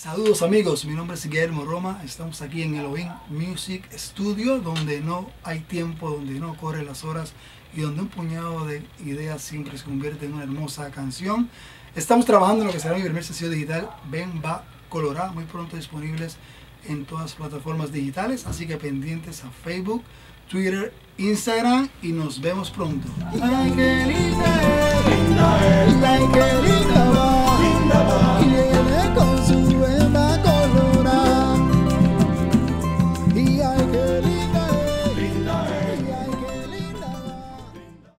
Saludos amigos, mi nombre es Guillermo Roma, estamos aquí en Elohim Music Studio, donde no hay tiempo, donde no corren las horas y donde un puñado de ideas siempre se convierte en una hermosa canción. Estamos trabajando en lo que será mi primer sencillo digital, Ven Va Colorado, muy pronto disponibles en todas las plataformas digitales, así que pendientes a Facebook, Twitter, Instagram y nos vemos pronto. Ay,